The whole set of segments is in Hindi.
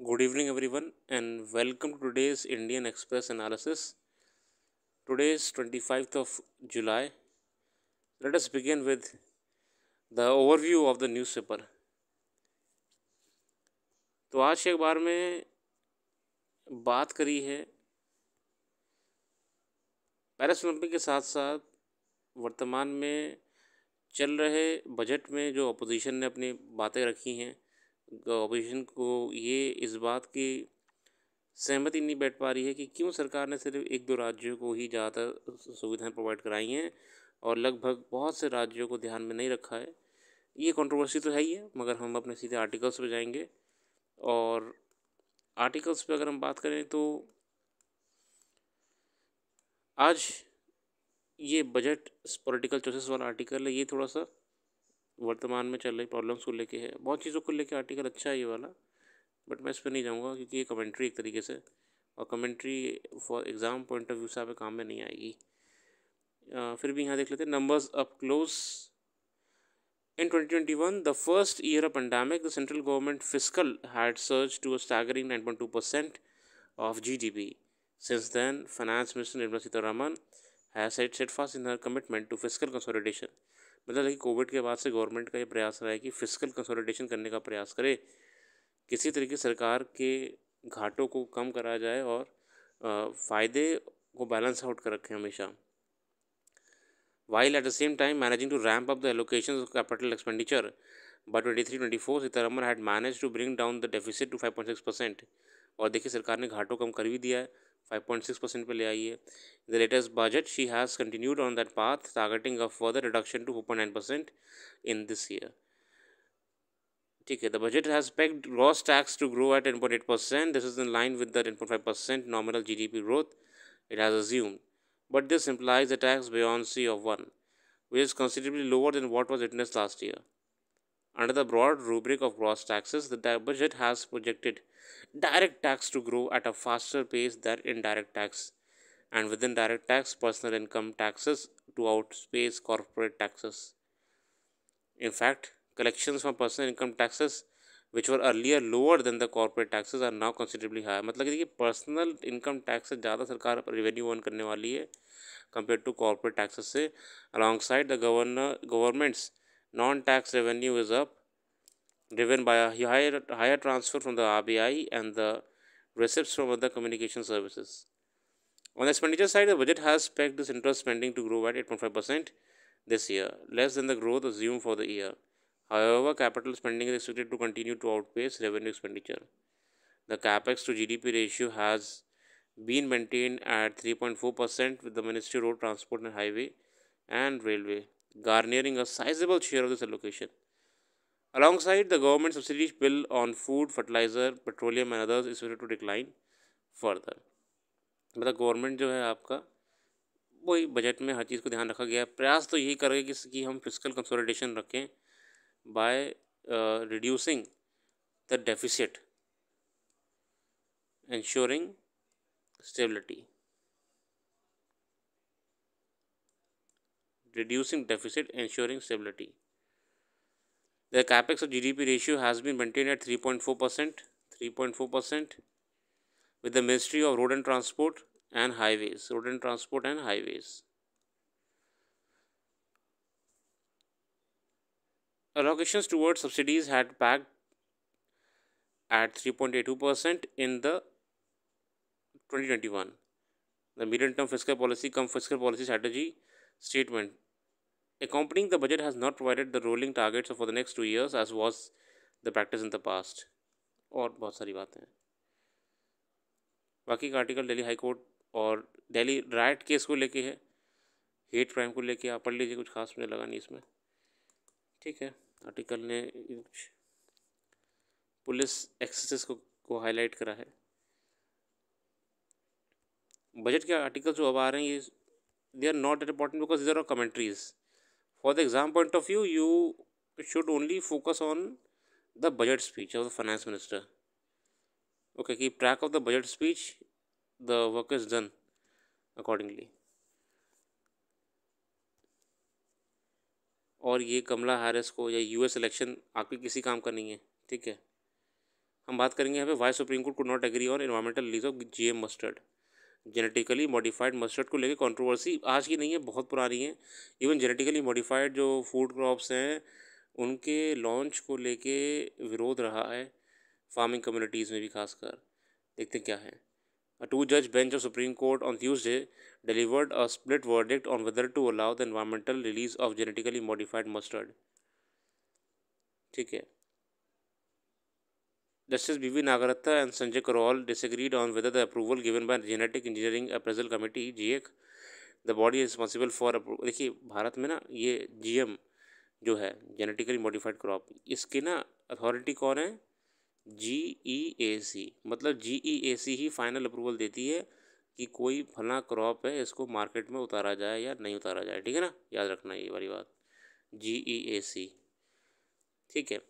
Good evening everyone and welcome to today's Indian Express analysis today's twenty fifth of July let us begin with the overview of the newspaper तो आज के अखबार में बात करी है पैरिस ओलंपिक के साथ साथ वर्तमान में चल रहे बजट में जो अपोजिशन ने अपनी बातें रखी हैं अपोजिशन को ये इस बात की सहमति नहीं बैठ पा रही है कि क्यों सरकार ने सिर्फ़ एक दो राज्यों को ही ज़्यादातर सुविधाएँ प्रोवाइड कराई हैं और लगभग बहुत से राज्यों को ध्यान में नहीं रखा है। ये कंट्रोवर्सी तो है ही है, मगर हम अपने सीधे आर्टिकल्स पर जाएँगे और आर्टिकल्स पे अगर हम बात करें तो आज ये बजट पॉलिटिकल चॉइसेस वाला आर्टिकल है, ये थोड़ा सा वर्तमान में चल रही प्रॉब्लम्स को लेके है। बहुत चीज़ों को लेके आर्टिकल अच्छा है ये वाला बट मैं इस पर नहीं जाऊँगा क्योंकि ये कमेंट्री एक तरीके से, और commentary for exam point of view से आप काम में नहीं आएगी। फिर भी यहाँ देख लेते हैं numbers up close in twenty twenty one the first year of pandemic the central government fiscal hard search to a staggering nine point two percent of G D P since then finance minister Nirmala Sitharaman has set set fast in her commitment to fiscal consolidation मतलब कि कोविड के बाद से गवर्नमेंट का ये प्रयास रहा है कि फ़िज़िकल कंसोलिडेशन करने का प्रयास करे, किसी तरीके सरकार के घाटों को कम करा जाए और फ़ायदे को बैलेंस आउट कर रखें हमेशा। While at the same time managing to ramp up the allocation of capital expenditure but twenty three twenty four Sitharaman had manage to bring down the deficit to five point six percent और देखिए सरकार ने घाटों कम कर भी दिया है। 5.6 परसेंट पे ले आई है the latest budget she has continued on that path targeting a further reduction to 4.9 percent in this year ठीक है the budget has pegged gross tax to grow at 10.8 percent this is in line with the 10.5 percent nominal GDP growth it has assumed but this implies a tax buoyancy of 1, which is considerably lower than what was witnessed last year. Under the broad rubric of gross taxes, the budget has projected direct tax to grow at a faster pace than indirect tax, and within direct tax, personal income taxes to outpace corporate taxes. In fact, collections from personal income taxes which were earlier lower than the corporate taxes are now considerably high मतलब देखिए पर्सनल इनकम टैक्स से ज़्यादा सरकार रेवेन्यू अर्न करने वाली है कंपेयर टू कॉर्पोरेट टैक्सेस से alongside the governor government's non tax revenue is up driven by a higher, higher transfer from the RBI and the receipts from other communication services. On the expenditure side, the budget has pegged this interest spending to grow at 8.5% this year, less than the growth assumed for the year. However, capital spending is expected to continue to outpace revenue expenditure. The capex to GDP ratio has been maintained at 3.4% with the Ministry of Road Transport and Highway and Railway garnering a sizable share of this allocation. alongside the government subsidies bill on food, fertilizer, petroleum and others, is expected to decline further. मतलब गवर्नमेंट जो है आपका, वही बजट में हर चीज़ को ध्यान रखा गया है। प्रयास तो यही कर रहे हैं कि हम फ़िज़िकल कंसोलिडेशन रखें by reducing the deficit ensuring stability reducing deficit ensuring stability the capex of gdp ratio has been maintained at 3.4% 3.4% with the ministry of road and transport and highways road and transport and highways Allocations towards subsidies had packed at 3.82% in the 2021. The medium-term fiscal policy cum fiscal policy strategy statement accompanying the budget has not provided the rolling targets for the next two years as was the practice in the past. और बहुत सारी बातें हैं। बाकी का आर्टिकल दिल्ली हाई कोर्ट और दिल्ली राइट केस को लेके है। हेट क्राइम को लेके आप पढ़ लीजिए, कुछ खास मुझे लगा नहीं इसमें। ठीक है आर्टिकल ने कुछ पुलिस एक्सेस को को हाईलाइट करा है। बजट के आर्टिकल जो अब आ रहे हैं, ये they are not important because they are commentaries for the exam point of view you should only focus on the budget speech of the finance minister okay keep track of the budget speech the work is done accordingly और ये कमला हैरिस को या यूएस इलेक्शन आपके किसी काम का नहीं है, ठीक है? हम बात करेंगे यहाँ पे why Supreme Court could not agree on environmental release of G M mustard genetically modified mustard को लेकर कॉन्ट्रोवर्सी आज की नहीं है, बहुत पुरानी है। इवन जेनेटिकली मॉडिफाइड जो फ़ूड क्रॉप्स हैं, उनके लॉन्च को लेके विरोध रहा है फ़ार्मिंग कम्युनिटीज़ में भी खासकर। देखते क्या है। टू जज bench of Supreme Court on Tuesday delivered a split verdict on whether to allow the environmental release of genetically modified mustard ठीक है। Justice B.V. Nagaratta and Sanjay Karol disagreed on whether the approval given by Genetic Engineering Appraisal Committee (GEAC), the body responsible for देखिए भारत में ना ये जीएम जो है जेनेटिकली मॉडिफाइड क्रॉप इसकी ना अथॉरिटी कौन है जी ई ए सी मतलब जी E A C he final approval देती है कि कोई फला क्रॉप है इसको मार्केट में उतारा जाए या नहीं उतारा जाए ठीक है ना याद रखना ये वाली बात जी ई ए सी ठीक है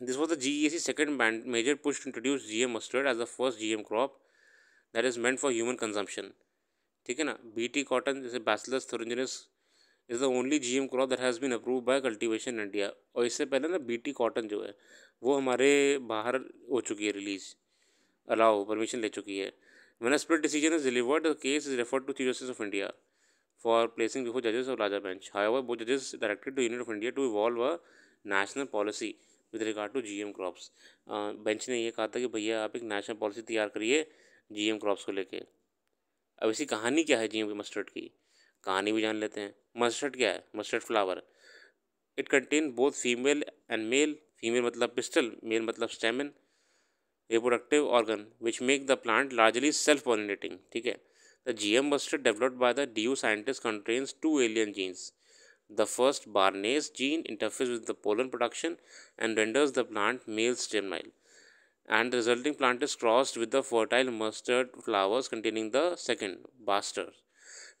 This was the GEAC second major push to introduce GM mustard as the first GM crop that is meant for human consumption. ठीक है ना बीटी कॉटन जैसे bacillus thuringiensis is the only GM crop that has been approve by cultivation India और इससे पहले ना बीटी कॉटन जो है वो हमारे बाहर हो चुकी है रिलीज़ अलाउ परमिशन ले चुकी है a split decision is delivered the case is referred to chief justice of india for placing before judges of larger bench however both judges directed to union of india to evolve a national policy with regard to GM crops bench ने ये कहा था कि भैया आप एक नेशनल पॉलिसी तैयार करिए जीएम क्रॉप्स को लेके। अब इसी कहानी क्या है जीएम के मस्टर्ड की? कहानी भी जान लेते हैं। मस्टर्ड क्या है? Mustard flower it contain both female and male female मतलब पिस्टल मेल मतलब stamen reproductive organ which make the plant largely self pollinating ठीक है? The G M mustard developed by the D U scientist contains two alien genes The first Barnase gene interferes with the pollen production and renders the plant male sterile, and the resulting plant is crossed with the fertile mustard flowers containing the second Baster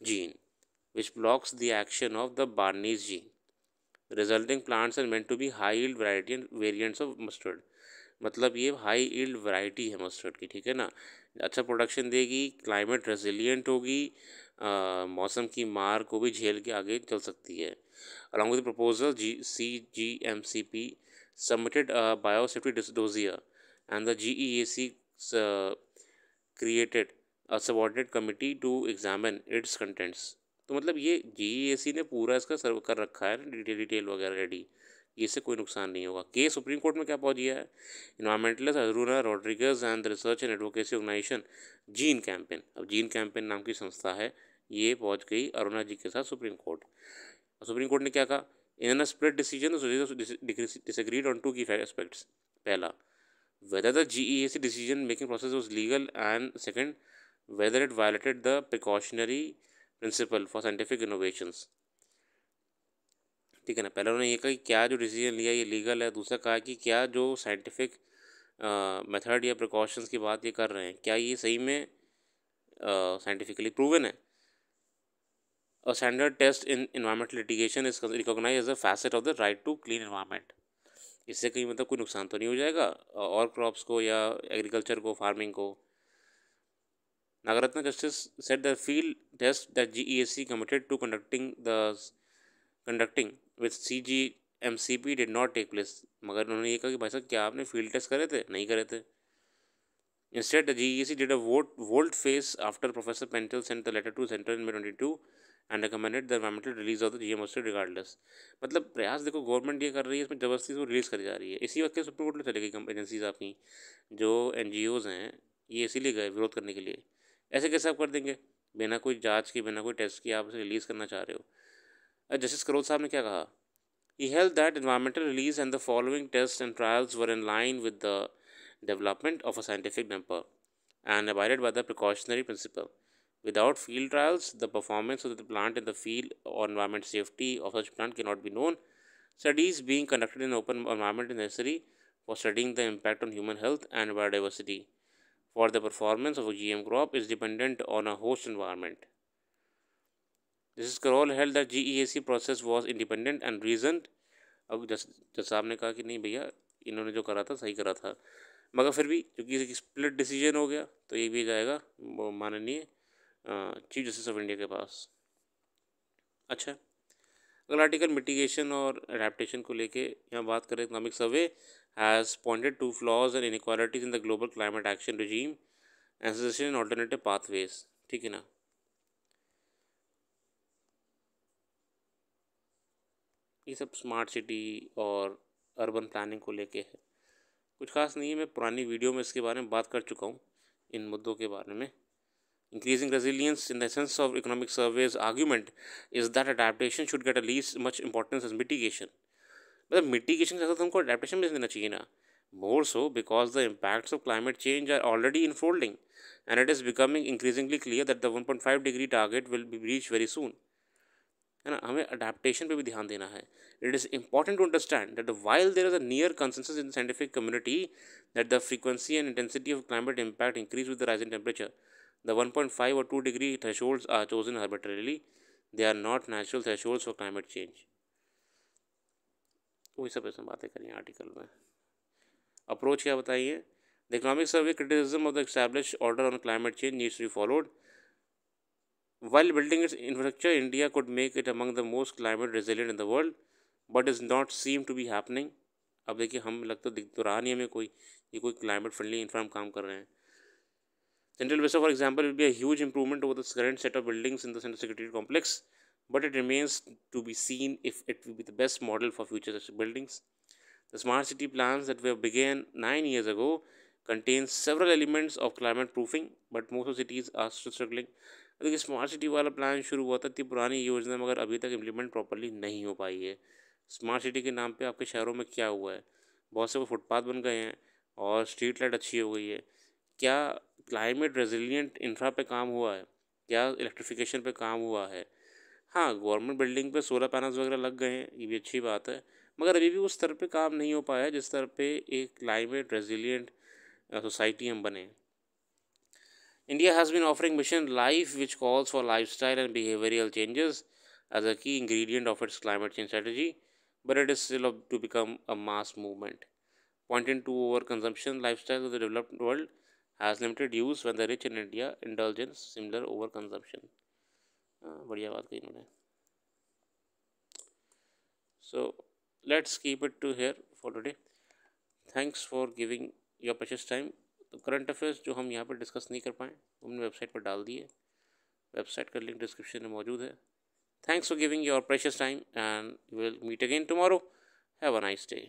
gene, which blocks the action of the Barnase gene. The resulting plants are meant to be high yield variety and variants of mustard. मतलब ये हाई ईल्ड वैरायटी है मस्टर्ड की, ठीक है ना? अच्छा प्रोडक्शन देगी क्लाइमेट रेजिलियंट होगी मौसम की मार को भी झेल के आगे चल सकती है। Along with proposal G C G M C P submitted biosafety dossier and the G E A C created subordinate committee to examine its contents तो मतलब ये जी ई ए सी ने पूरा इसका सर्व कर रखा है डिटेल डिटेल वगैरह रेडी इससे कोई नुकसान नहीं होगा। केस सुप्रीम कोर्ट में क्या पहुँच गया है? Environmentalist Aruna Rodrigues and research and advocacy organization gene campaign अब जीन कैंपेन नाम की संस्था है, ये पहुँच गई अरुणा जी के साथ सुप्रीम कोर्ट। सुप्रीम कोर्ट ने क्या कहा? In split decision disagreed on two key aspects पहला whether the G E A C decision making process was legal and second whether it violated the precautionary principle for scientific innovations ठीक है ना? पहले उन्होंने ये कहा कि क्या जो डिसीज़न लिया ये लीगल है? दूसरा कहा कि क्या जो साइंटिफिक मेथड या प्रिकॉशंस की बात ये कर रहे हैं, क्या ये सही में साइंटिफिकली प्रूवन है? A standard test in environmental litigation is recognized as a facet of the right to clean environment. इससे कहीं मतलब कोई नुकसान तो नहीं हो जाएगा? और क्रॉप्स को या एग्रीकल्चर को फ़ार्मिंग को? Nagarathna justice said the field test that G E S C committed to conducting the conducting with C G M C P did not take place मगर उन्होंने ये कहा कि भाई साहब, क्या आपने फ़ील्ड टेस्ट करे थे? नहीं करे थे। She did a vote volte face after professor Pental sent the letter to centre in twenty two and recommended the environmental release of the G M regardless मतलब प्रयास देखो गवर्नमेंट ये कर रही है, इसमें ज़बरदस्ती से रिलीज़ करी जा रही है। इसी वक्त सुप्रीम कोर्ट में चले गई एजेंसीज आपकी, जो एन जी ओज़ हैं, ये इसीलिए गए विरोध करने के लिए। ऐसे कैसे आप कर देंगे? बिना कोई जाँच के, बिना कोई टेस्ट की आप उसे रिलीज़ करना चाह रहे हो। जस्टिस करोल साहब ने क्या कहा He held that environmental release and the following tests and trials were in line with the development of a scientific number and abided by the precautionary principle. Without field trials, the performance of the plant in the field or environment safety of such plant cannot be known. Studies being conducted in open environment is necessary for studying the impact on human health and biodiversity. For the performance of a GM crop is dependent on a host environment. This Carroll held that GEAC process was independent and reasoned. अब जज साहब ने कहा कि नहीं भैया, इन्होंने जो करा था, सही करा था। मगर फिर भी क्योंकि स्प्लिट डिसीज़न हो गया तो ये भी जाएगा, वो माननीय चीफ जस्टिस ऑफ़ इंडिया के पास। अच्छा अगला आर्टिकल मिटिगेशन और अडेप्टेशन को लेके यहाँ बात करें economic survey has pointed to flaws and inequalities in the global climate action regime and suggestion alternative pathways ठीक है ना? ये सब स्मार्ट सिटी और अर्बन प्लानिंग को लेके है। कुछ खास नहीं है, मैं पुरानी वीडियो में इसके बारे में बात कर चुका हूँ, इन मुद्दों के बारे में। Increasing resilience in the essence of economic survey's argument is that adaptation should get at least much importance as mitigation. मतलब मिटिगेशन के साथ हमको अडेप्टेशन भी देना चाहिए ना। More so because the impacts of climate change are already unfolding and it is becoming increasingly clear that the 1.5 degree target will be reach very soon है ना, हमें अडेप्टेशन पे भी ध्यान देना है। It is important to understand that while there is a near consensus in scientific community that the frequency and intensity of climate impact increase with the rising temperature The 1.5 or 2 degree thresholds are chosen arbitrarily. They are not natural thresholds for climate change वही सब इसमें बातें करें आर्टिकल में। अप्रोच क्या बताइए? The economic survey criticism of the establish order on climate change needs to be followed while building its infrastructure india could make it among the most climate resilient in the world but is not seem to be happening अब देखिए हम लगता दिख तो रहा नहीं हमें कोई ये कोई क्लाइमेट फ्रेंडली इंफ्रा काम कर रहे हैं Central Vista, for example, will be a huge improvement over the current set of buildings in the Central Secretariat complex, but it remains to be seen if it will be the best model for future such buildings. The smart city plans that were began nine years ago contain several elements of climate proofing, but most of cities are still struggling. देखिए स्मार्ट सिटी वाला प्लान शुरू हुआ था इतनी पुरानी योजना मगर अभी तक इम्प्लीमेंट प्रॉपरली नहीं हो पाई है। स्मार्ट सिटी के नाम पे आपके शहरों में क्या हुआ है? बहुत से वो फुटपाथ बन गए हैं और स्ट्रीट लाइट अच्छी हो गई है। क्या क्लाइमेट रेजिलियंट इंफ्रा पे काम हुआ है? क्या इलेक्ट्रिफिकेशन पे काम हुआ है? हाँ गवर्नमेंट बिल्डिंग पे सोलर पैनल्स वगैरह लग गए हैं ये भी अच्छी बात है। मगर अभी भी उस स्तर पे काम नहीं हो पाया जिस स्तर पे एक क्लाइमेट रेजिलियंट सोसाइटी हम बने India has been offering mission life which calls for life style and behavioural changes as a key ingredient of its climate change strategy but it is still to become a mass movement pointing to over consumption life style of the developed world has limited use when the rich in India indulgence similar overconsumption. बढ़िया बात कही इन्होंने so let's keep it to here for today thanks for giving your precious time तो करंट अफेयर्स जो हम यहाँ पर डिस्कस नहीं कर पाए, हमने वेबसाइट पर डाल दिए वेबसाइट का लिंक डिस्क्रिप्शन में मौजूद है। Thanks for giving your precious time and will meet again tomorrow have a nice day